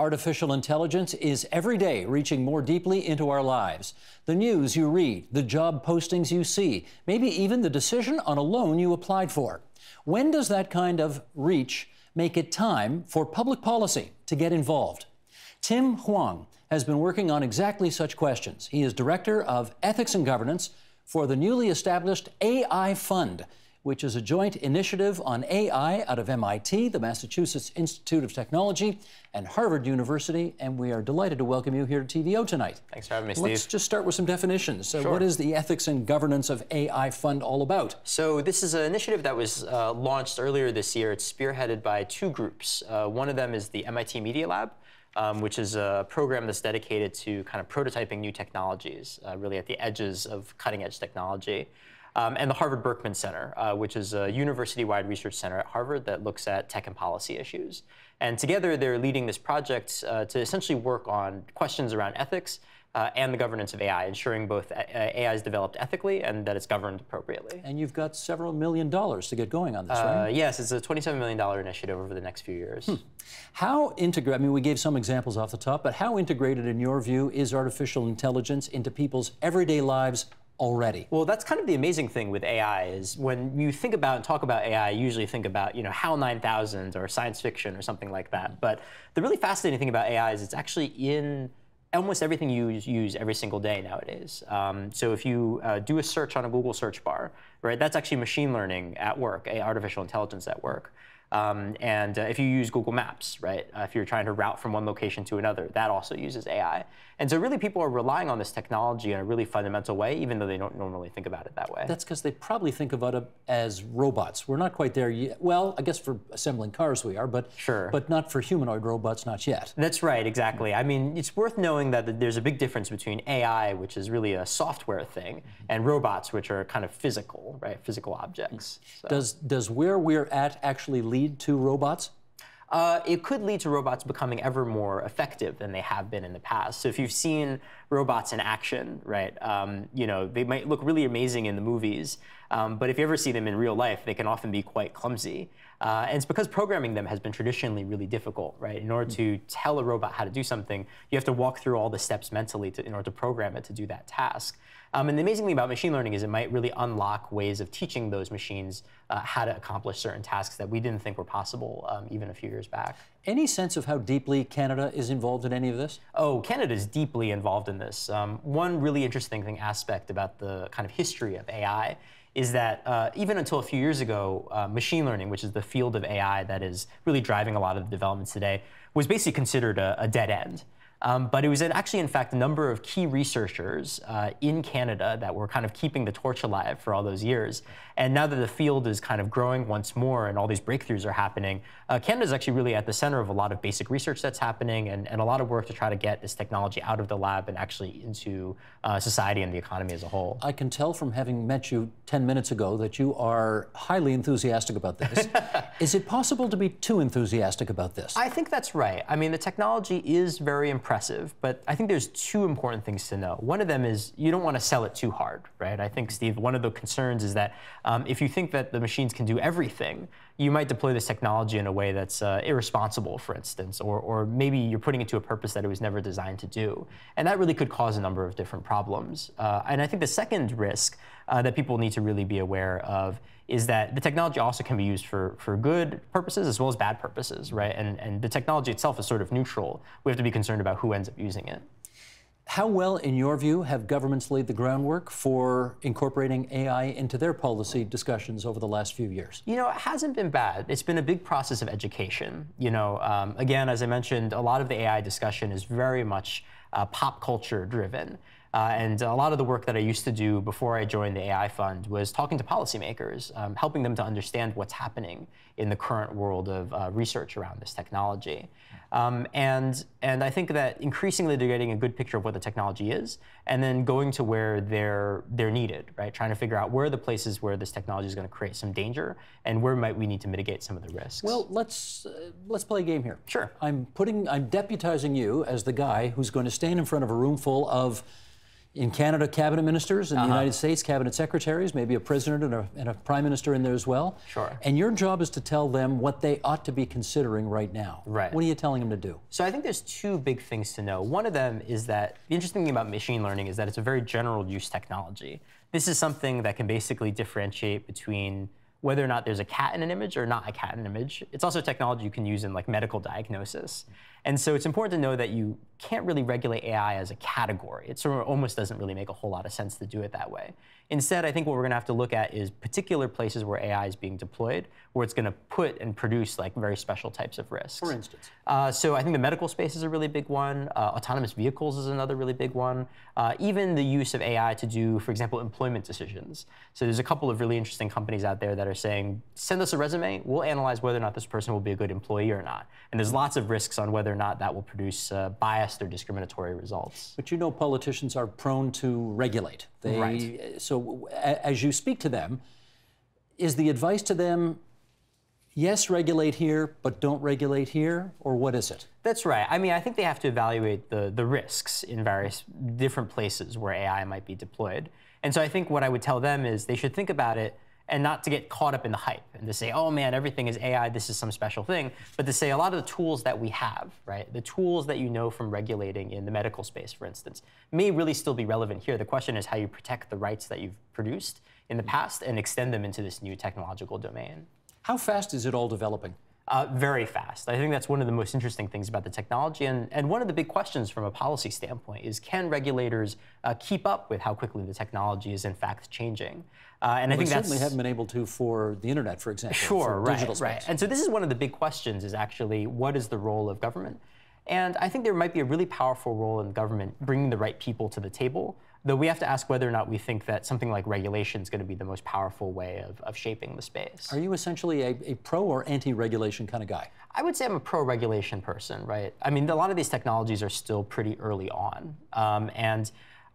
Artificial intelligence is every day reaching more deeply into our lives. The news you read, the job postings you see, maybe even the decision on a loan you applied for. When does that kind of reach make it time for public policy to get involved? Tim Hwang has been working on exactly such questions. He is Director of Ethics and Governance for the newly established AI Fund which is a joint initiative on AI out of MIT, the Massachusetts Institute of Technology, and Harvard University. And we are delighted to welcome you here to TVO tonight. Thanks for having me, Steve. Let's just start with some definitions. So, sure. what is the Ethics and Governance of AI Fund all about? So, this is an initiative that was uh, launched earlier this year. It's spearheaded by two groups. Uh, one of them is the MIT Media Lab. Um, which is a program that's dedicated to kind of prototyping new technologies, uh, really at the edges of cutting edge technology um, and the Harvard Berkman Center, uh, which is a university-wide research center at Harvard that looks at tech and policy issues. And together, they're leading this project uh, to essentially work on questions around ethics uh, and the governance of AI, ensuring both AI is developed ethically and that it's governed appropriately. And you've got several million dollars to get going on this, uh, right? Yes, it's a $27 million initiative over the next few years. Hmm. How integrated, I mean, we gave some examples off the top, but how integrated, in your view, is artificial intelligence into people's everyday lives already. Well, that's kind of the amazing thing with AI is when you think about and talk about AI, you usually think about, you know, HAL 9000 or science fiction or something like that. But the really fascinating thing about AI is it's actually in almost everything you use every single day nowadays. Um, so if you uh, do a search on a Google search bar, right, that's actually machine learning at work, artificial intelligence at work. Um, and uh, if you use Google Maps, right, uh, if you're trying to route from one location to another, that also uses AI. And so really people are relying on this technology in a really fundamental way, even though they don't normally think about it that way. That's because they probably think about it as robots. We're not quite there yet. Well, I guess for assembling cars we are, but sure. but not for humanoid robots, not yet. That's right, exactly. I mean, it's worth knowing that there's a big difference between AI, which is really a software thing, and robots, which are kind of physical, right, physical objects. So. Does does where we're at actually lead to robots? Uh, it could lead to robots becoming ever more effective than they have been in the past. So if you've seen robots in action, right, um, you know, they might look really amazing in the movies, um, but if you ever see them in real life, they can often be quite clumsy. Uh, and it's because programming them has been traditionally really difficult, right? In order to tell a robot how to do something, you have to walk through all the steps mentally to, in order to program it to do that task. Um, and the amazing thing about machine learning is it might really unlock ways of teaching those machines uh, how to accomplish certain tasks that we didn't think were possible um, even a few years back. Any sense of how deeply Canada is involved in any of this? Oh, Canada is deeply involved in this. Um, one really interesting thing aspect about the kind of history of AI is that uh, even until a few years ago, uh, machine learning, which is the field of AI that is really driving a lot of the developments today, was basically considered a, a dead end. Um, but it was actually, in fact, a number of key researchers uh, in Canada that were kind of keeping the torch alive for all those years. And now that the field is kind of growing once more and all these breakthroughs are happening, uh, Canada is actually really at the center of a lot of basic research that's happening and, and a lot of work to try to get this technology out of the lab and actually into uh, society and the economy as a whole. I can tell from having met you 10 minutes ago that you are highly enthusiastic about this. is it possible to be too enthusiastic about this? I think that's right. I mean, the technology is very impressive, but I think there's two important things to know. One of them is you don't want to sell it too hard, right? I think, Steve, one of the concerns is that um, if you think that the machines can do everything, you might deploy this technology in a way that's uh, irresponsible, for instance, or, or maybe you're putting it to a purpose that it was never designed to do. And that really could cause a number of different problems. Uh, and I think the second risk uh, that people need to really be aware of is that the technology also can be used for, for good purposes as well as bad purposes, right? And, and the technology itself is sort of neutral. We have to be concerned about who ends up using it. How well, in your view, have governments laid the groundwork for incorporating AI into their policy discussions over the last few years? You know, it hasn't been bad. It's been a big process of education. You know, um, again, as I mentioned, a lot of the AI discussion is very much uh, pop culture driven. Uh, and a lot of the work that I used to do before I joined the AI Fund was talking to policymakers, um, helping them to understand what's happening in the current world of uh, research around this technology. Um, and, and I think that increasingly they're getting a good picture of what the technology is, and then going to where they're, they're needed, right? Trying to figure out where are the places where this technology is going to create some danger, and where might we need to mitigate some of the risks. Well, let's, uh, let's play a game here. Sure. I'm, putting, I'm deputizing you as the guy who's going to stand in front of a room full of in Canada, cabinet ministers, in Uh-huh. the United States, cabinet secretaries, maybe a president and a, and a prime minister in there as well. Sure. And your job is to tell them what they ought to be considering right now. Right. What are you telling them to do? So I think there's two big things to know. One of them is that the interesting thing about machine learning is that it's a very general use technology. This is something that can basically differentiate between whether or not there's a cat in an image or not a cat in an image. It's also technology you can use in like medical diagnosis. And so it's important to know that you can't really regulate AI as a category. It sort of almost doesn't really make a whole lot of sense to do it that way. Instead, I think what we're going to have to look at is particular places where AI is being deployed, where it's going to put and produce like very special types of risks. For instance? Uh, so I think the medical space is a really big one. Uh, autonomous vehicles is another really big one. Uh, even the use of AI to do, for example, employment decisions. So there's a couple of really interesting companies out there that are saying, send us a resume, we'll analyze whether or not this person will be a good employee or not. And there's lots of risks on whether or not that will produce uh, biased or discriminatory results. But you know, politicians are prone to regulate. They, Right. So, as you speak to them, is the advice to them, yes, regulate here, but don't regulate here, or what is it? That's right. I mean, I think they have to evaluate the, the risks in various different places where AI might be deployed. And so I think what I would tell them is they should think about it and not to get caught up in the hype and to say, oh man, everything is AI, this is some special thing, but to say a lot of the tools that we have, right, the tools that you know from regulating in the medical space, for instance, may really still be relevant here. The question is how you protect the rights that you've produced in the past and extend them into this new technological domain. How fast is it all developing? Uh, very fast. I think that's one of the most interesting things about the technology. And, and one of the big questions from a policy standpoint is can regulators uh, keep up with how quickly the technology is in fact changing? Uh, and I They think that's certainly haven't been able to for the internet, for example. Sure, for right, digital right. And so this is one of the big questions is actually what is the role of government? And I think there might be a really powerful role in government bringing the right people to the table, though we have to ask whether or not we think that something like regulation is going to be the most powerful way of, of shaping the space. Are you essentially a, a pro or anti-regulation kind of guy? I would say I'm a pro-regulation person, right? I mean, a lot of these technologies are still pretty early on, um, and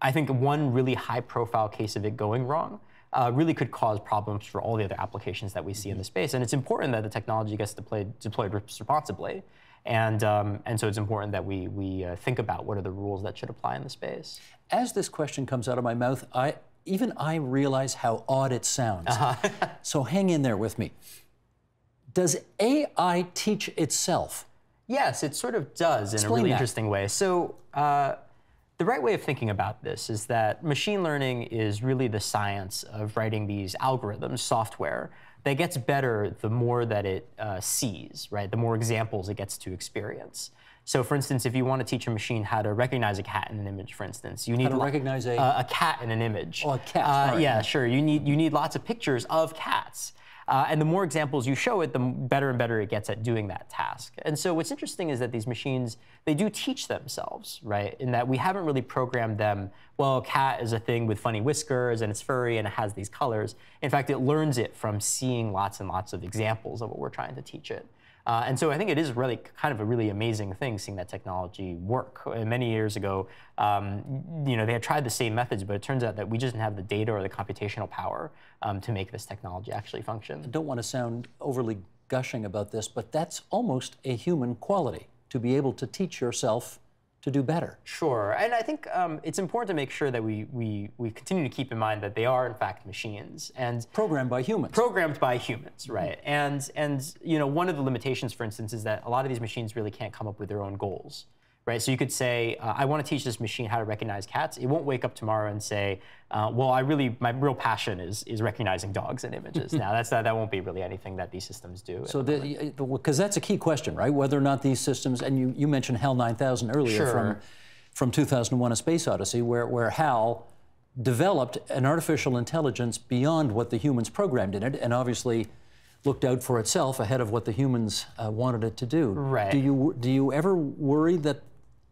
I think one really high-profile case of it going wrong uh, really could cause problems for all the other applications that we see in the space. And it's important that the technology gets deployed, deployed responsibly, and um, and so it's important that we we uh, think about what are the rules that should apply in the space. As this question comes out of my mouth, I even I realize how odd it sounds. so hang in there with me. Does AI teach itself? Yes, it sort of does in a really that. interesting way. So, uh, the right way of thinking about this is that machine learning is really the science of writing these algorithms, software, that gets better the more that it uh, sees, right? The more examples it gets to experience. So, for instance, if you want to teach a machine how to recognize a cat in an image, for instance, you need to lo- recognize a- uh, a cat in an image. Oh, a cat, Uh, right. Yeah, sure. You need you need lots of pictures of cats. Uh, and the more examples you show it, the better and better it gets at doing that task. And so what's interesting is that these machines, they do teach themselves, right? In that we haven't really programmed them, well, a cat is a thing with funny whiskers and it's furry and it has these colors. In fact, it learns it from seeing lots and lots of examples of what we're trying to teach it. Uh, and so I think it is really kind of a really amazing thing seeing that technology work. Uh, many years ago, um, you know, they had tried the same methods, but it turns out that we just didn't have the data or the computational power um, to make this technology actually function. I don't want to sound overly gushing about this, but that's almost a human quality to be able to teach yourself to do better. Sure, and I think um, it's important to make sure that we, we, we continue to keep in mind that they are in fact machines and Programmed by humans. programmed by humans, right? And and you know one of the limitations, for instance, is that a lot of these machines really can't come up with their own goals, right? So you could say, uh, I want to teach this machine how to recognize cats. It won't wake up tomorrow and say, uh, well, I really my real passion is is recognizing dogs and images. now that's that, that won't be really anything that these systems do. so, because that's a key question, right? Whether or not these systems, and you, you mentioned HAL 9000 earlier from, from 2001 A Space Odyssey, where, where HAL developed an artificial intelligence beyond what the humans programmed in it, and obviously looked out for itself ahead of what the humans uh, wanted it to do. Right. Do you, do you ever worry that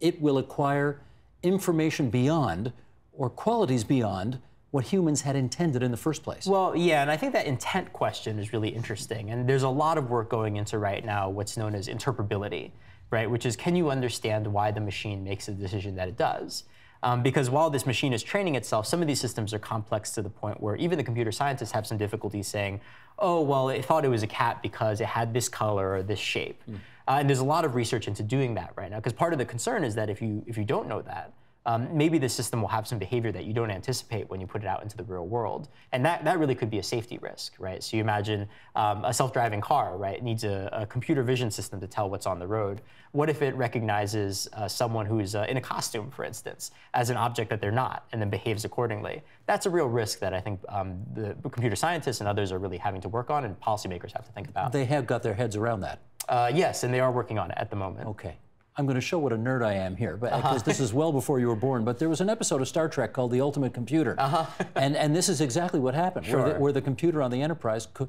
it will acquire information beyond or qualities beyond what humans had intended in the first place? Well, yeah, and I think that intent question is really interesting. And there's a lot of work going into right now what's known as interpretability, right? Which is can you understand why the machine makes the decision that it does? Um, because while this machine is training itself, some of these systems are complex to the point where even the computer scientists have some difficulty saying, oh, well, it thought it was a cat because it had this color or this shape. Uh, and there's a lot of research into doing that right now, because part of the concern is that if you, if you don't know that, um, maybe the system will have some behavior that you don't anticipate when you put it out into the real world. And that, that really could be a safety risk, right? So you imagine um, a self-driving car, right? It needs a, a, computer vision system to tell what's on the road. What if it recognizes uh, someone who's uh, in a costume, for instance, as an object that they're not, and then behaves accordingly? That's a real risk that I think um, the computer scientists and others are really having to work on, and policymakers have to think about. They have got their heads around that. Uh, yes, and they are working on it at the moment. Okay. I'm going to show what a nerd I am here, but because uh -huh. this is well before you were born. But there was an episode of Star Trek called The Ultimate Computer, uh -huh. and and this is exactly what happened, sure. where, the, where the computer on the Enterprise could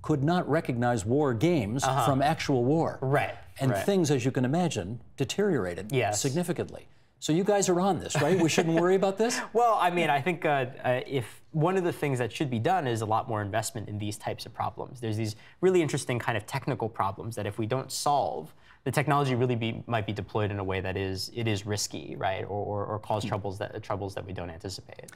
could not recognize war games uh -huh. from actual war. Right. And right. things, as you can imagine, deteriorated yes. significantly. So you guys are on this, right? We shouldn't worry about this. Well, I mean, I think uh, uh, if one of the things that should be done is a lot more investment in these types of problems. There's these really interesting kind of technical problems that if we don't solve, the technology really be, might be deployed in a way that is it is risky, right, or, or, or cause hmm. troubles that troubles that we don't anticipate.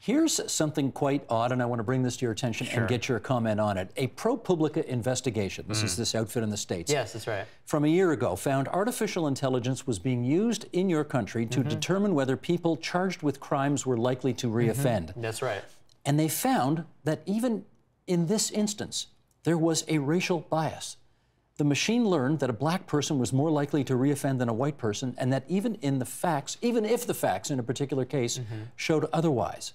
Here's something quite odd, and I want to bring this to your attention sure. and get your comment on it. A ProPublica investigation, this mm. is this outfit in the States. Yes, that's right. From a year ago, found artificial intelligence was being used in your country to mm -hmm. determine whether people charged with crimes were likely to mm-hmm. reoffend. Mm -hmm. That's right. And they found that even in this instance, there was a racial bias the machine learned that a black person was more likely to reoffend than a white person, and that even in the facts, even if the facts in a particular case mm -hmm. showed otherwise.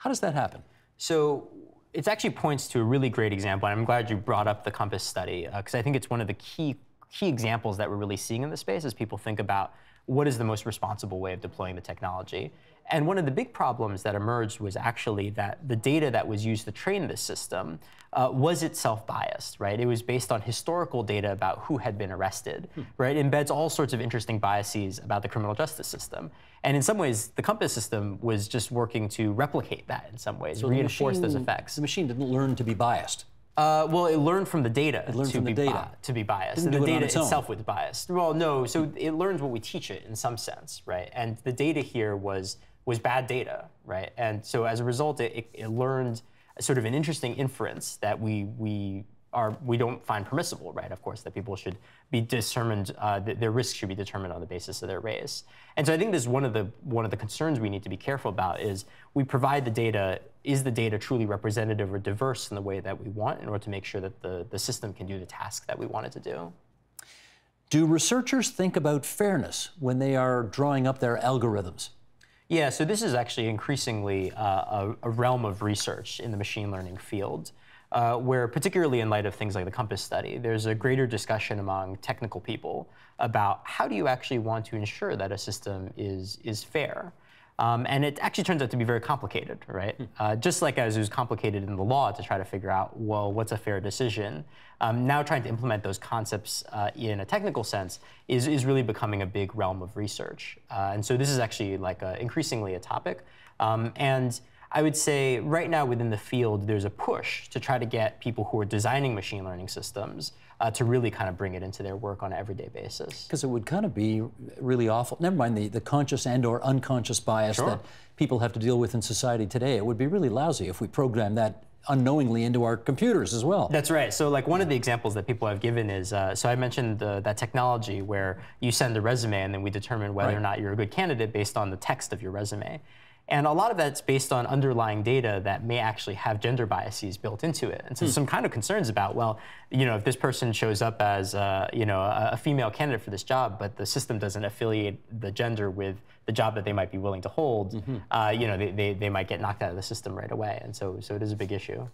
How does that happen? So it actually points to a really great example, and I'm glad you brought up the COMPAS study, because uh, I think it's one of the key, key examples that we're really seeing in the space as people think about what is the most responsible way of deploying the technology. And one of the big problems that emerged was actually that the data that was used to train this system uh, was itself biased, right? It was based on historical data about who had been arrested, hmm. right? It embeds all sorts of interesting biases about the criminal justice system. And in some ways, the COMPAS system was just working to replicate that in some ways, so reinforce machine, those effects. The machine didn't learn to be biased. Uh, well, it learned from the data. It learned from the data to be biased, Didn't and the data it itself was biased. Well, no. So it learns what we teach it in some sense, right? And the data here was was bad data, right? And so as a result, it, it learned sort of an interesting inference that we we are we don't find permissible, right? Of course, that people should be determined, uh, that their risk should be determined on the basis of their race. And so I think this is one of the one of the concerns we need to be careful about is we provide the data. Is the data truly representative or diverse in the way that we want in order to make sure that the, the system can do the task that we want it to do? Do researchers think about fairness when they are drawing up their algorithms? Yeah, so this is actually increasingly uh, a, a, realm of research in the machine learning field uh, where particularly in light of things like the COMPAS study, there's a greater discussion among technical people about how do you actually want to ensure that a system is, is fair. Um, and it actually turns out to be very complicated, right? Hmm. Uh, just like as it was complicated in the law to try to figure out, well, what's a fair decision? Um, now trying to implement those concepts uh, in a technical sense is, is really becoming a big realm of research. Uh, and so this is actually like a, increasingly a topic. Um, and I would say right now within the field, there's a push to try to get people who are designing machine learning systems uh, to really kind of bring it into their work on an everyday basis. Because it would kind of be really awful. Never mind the, the conscious and or unconscious bias sure. that people have to deal with in society today. It would be really lousy if we programmed that unknowingly into our computers as well. That's right. So like one of the examples that people have given is, uh, so I mentioned uh, that technology where you send a resume and then we determine whether right. or not you're a good candidate based on the text of your resume. And a lot of that's based on underlying data that may actually have gender biases built into it. And so hmm. some kind of concerns about, well, you know, if this person shows up as, uh, you know, a, a, female candidate for this job, but the system doesn't affiliate the gender with the job that they might be willing to hold, mm -hmm. uh, you know, they, they, they might get knocked out of the system right away. And so, so it is a big issue.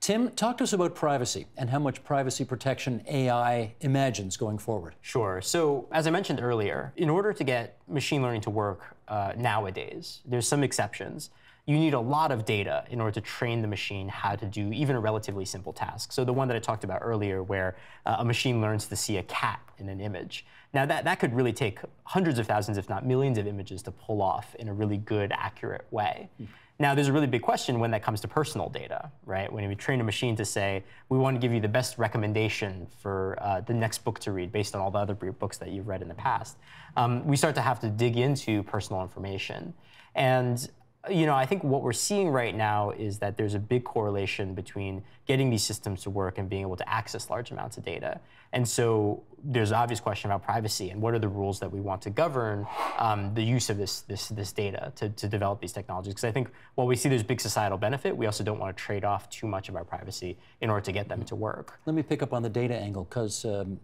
Tim, talk to us about privacy and how much privacy protection AI imagines going forward. Sure. So, as I mentioned earlier, in order to get machine learning to work uh, nowadays, there's some exceptions. You need a lot of data in order to train the machine how to do even a relatively simple task. So, the one that I talked about earlier, where uh, a machine learns to see a cat in an image. Now, that, that could really take hundreds of thousands, if not millions, of images to pull off in a really good, accurate way. Mm. Now, there's a really big question when that comes to personal data, right? When you train a machine to say, we want to give you the best recommendation for uh, the next book to read based on all the other books that you've read in the past, um, we start to have to dig into personal information. And you know, I think what we're seeing right now is that there's a big correlation between getting these systems to work and being able to access large amounts of data. And so there's an obvious question about privacy and what are the rules that we want to govern um, the use of this, this, this data to, to develop these technologies. Because I think while we see there's big societal benefit, we also don't want to trade off too much of our privacy in order to get them to work. Let me pick up on the data angle because um,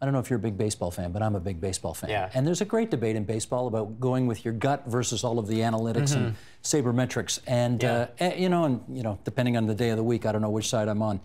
I don't know if you're a big baseball fan, but I'm a big baseball fan. Yeah. And there's a great debate in baseball about going with your gut versus all of the analytics and sabermetrics. And uh, eh, you know, and you know, depending on the day of the week, I don't know which side I'm on.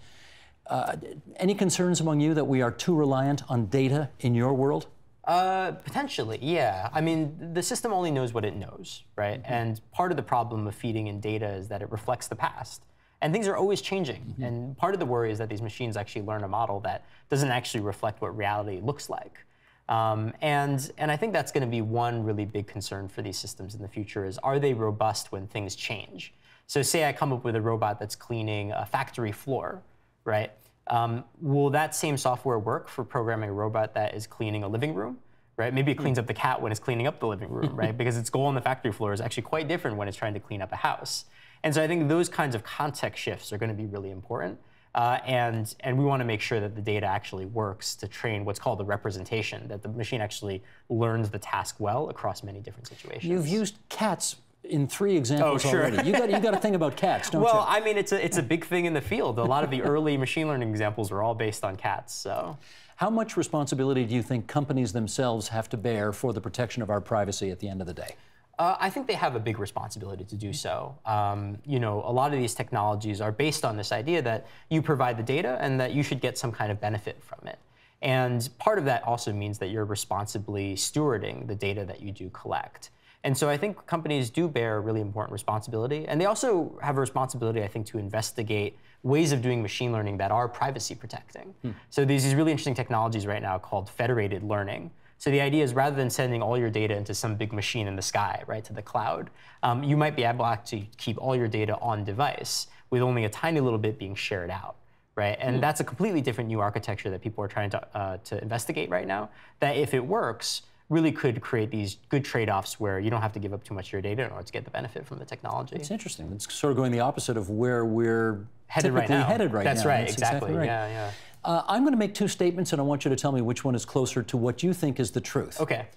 Uh, any concerns among you that we are too reliant on data in your world? Uh, potentially, yeah. I mean, the system only knows what it knows, right? And part of the problem of feeding in data is that it reflects the past. And things are always changing. And part of the worry is that these machines actually learn a model that doesn't actually reflect what reality looks like. Um, and, and I think that's going to be one really big concern for these systems in the future is are they robust when things change? So say I come up with a robot that's cleaning a factory floor, right? Um, will that same software work for programming a robot that is cleaning a living room? Right? Maybe it cleans up the cat when it's cleaning up the living room, right? Because its goal on the factory floor is actually quite different when it's trying to clean up a house. And so I think those kinds of context shifts are going to be really important. Uh, and, and we want to make sure that the data actually works to train what's called the representation, that the machine actually learns the task well across many different situations. You've used cats in three examples Oh, sure. already. You got you got to think about cats, don't well, you? Well, I mean, it's a, it's a big thing in the field. A lot of the early machine learning examples were all based on cats. So, How much responsibility do you think companies themselves have to bear for the protection of our privacy at the end of the day? Uh, I think they have a big responsibility to do so. Um, you know, a lot of these technologies are based on this idea that you provide the data and that you should get some kind of benefit from it. And part of that also means that you're responsibly stewarding the data that you do collect. And so I think companies do bear a really important responsibility. And they also have a responsibility, I think, to investigate ways of doing machine learning that are privacy protecting. So there's these really interesting technologies right now called federated learning. So the idea is rather than sending all your data into some big machine in the sky, right, to the cloud, um, you might be able to keep all your data on device with only a tiny little bit being shared out, right? And that's a completely different new architecture that people are trying to, uh, to investigate right now. That if it works, really could create these good trade-offs where you don't have to give up too much of your data in order to get the benefit from the technology. It's interesting. It's sort of going the opposite of where we're headed right now. headed right That's now. right, exactly. right. Yeah, yeah. Uh, I'm going to make two statements, and I want you to tell me which one is closer to what you think is the truth. Okay.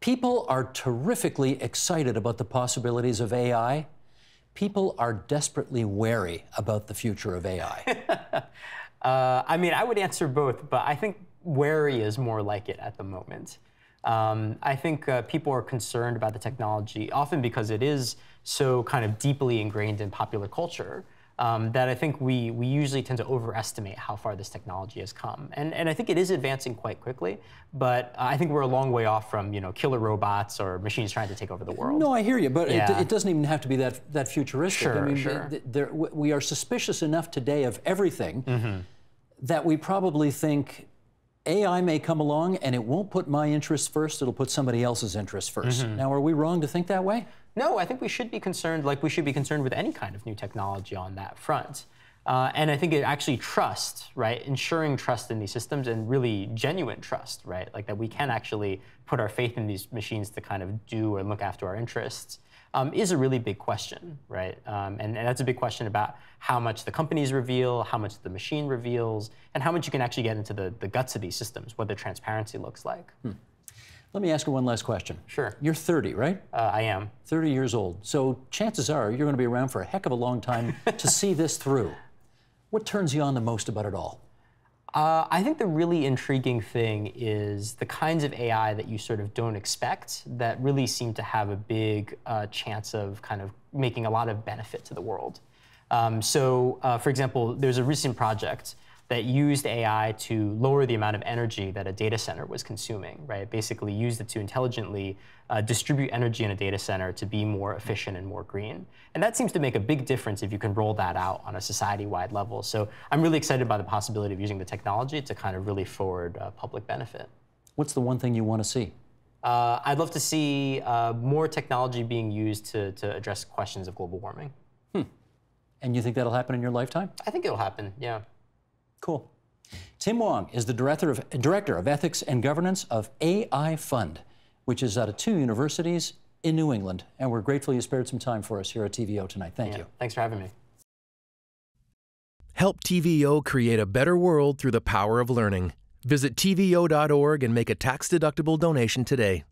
People are terrifically excited about the possibilities of AI. People are desperately wary about the future of AI. Uh, I mean, I would answer both, but I think wary is more like it at the moment. Um, I think uh, people are concerned about the technology often because it is so kind of deeply ingrained in popular culture. Um, that I think we, we usually tend to overestimate how far this technology has come. And, and I think it is advancing quite quickly, but I think we're a long way off from you know, killer robots or machines trying to take over the world. no, I hear you, but Yeah. it, it doesn't even have to be that, that futuristic. I Sure, mean, sure. we are suspicious enough today of everything Mm-hmm. that we probably think AI may come along and it won't put my interests first, it'll put somebody else's interests 1st Mm-hmm. Now, are we wrong to think that way? No, I think we should be concerned, like we should be concerned with any kind of new technology on that front. Uh, and I think it actually trust, right? Ensuring trust in these systems and really genuine trust, right? Like that we can actually put our faith in these machines to kind of do and look after our interests um, is a really big question, right? Um, and, and that's a big question about how much the companies reveal, how much the machine reveals, and how much you can actually get into the, the guts of these systems, what the transparency looks like. Let me ask you one last question. Sure. You're 30, right? Uh, I am. 30 years old. So chances are you're going to be around for a heck of a long time to see this through. What turns you on the most about it all? Uh, I think the really intriguing thing is the kinds of AI that you sort of don't expect that really seem to have a big uh, chance of kind of making a lot of benefit to the world. Um, so, uh, for example, there's a recent project that used AI to lower the amount of energy that a data center was consuming, right? Basically used it to intelligently uh, distribute energy in a data center to be more efficient and more green. And that seems to make a big difference if you can roll that out on a society-wide level. So I'm really excited by the possibility of using the technology to kind of really forward uh, public benefit. What's the one thing you want to see? Uh, I'd love to see uh, more technology being used to, to address questions of global warming. Hmm. And you think that'll happen in your lifetime? I think it'll happen, yeah. Cool. Tim Hwang is the director of, director of Ethics and Governance of AI Fund, which is out of two universities in New England. And we're grateful you spared some time for us here at TVO tonight. Thank Yeah, you. Thanks for having me. Help TVO create a better world through the power of learning. Visit TVO.org and make a tax deductible donation today.